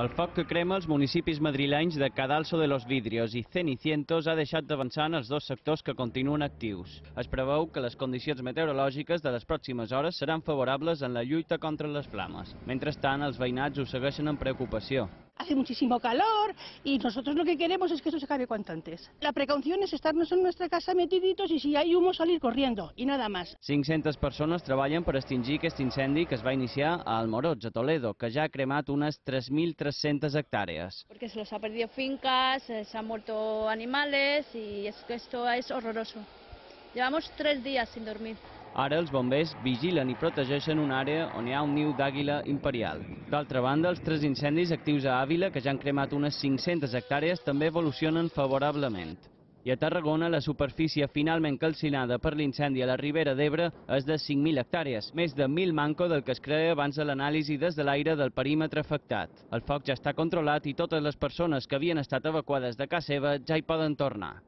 El foc que crema els municipis madrilenys de Cadalso de los Vidrios i Cenicientos ha deixat d'avançar en els dos sectors que continuen actius. Es preveu que les condicions meteorològiques de les pròximes hores seran favorables en la lluita contra les flames. Mentrestant, els veïnats ho segueixen amb preocupació. Hace muchísimo calor y nosotros lo que queremos es que esto se acabe cuanto antes. La precaución es estarnos en nuestra casa metiditos y si hay humo salir corriendo y nada más. 500 persones treballen per extingir aquest incendi que es va iniciar a Almorots, a Toledo, que ja ha cremat unes 3.300 hectàrees. porque se los ha perdido fincas, eh, se han muerto animales y es que esto es horroroso. Llevamos tres días sin dormir. Ara els bombers vigilen i protegeixen una àrea on hi ha un niu d'àguila imperial. D'altra banda, els tres incendis actius a Àvila, que ja han cremat unes 500 hectàrees, també evolucionen favorablement. I a Tarragona, la superfície finalment calcinada per l'incendi a la Ribera d'Ebre és de 5.000 hectàrees, més de 1.000 manco del que es creia abans de l'anàlisi des de l'aire del perímetre afectat. El foc ja està controlat i totes les persones que havien estat evacuades de casa seva ja hi poden tornar.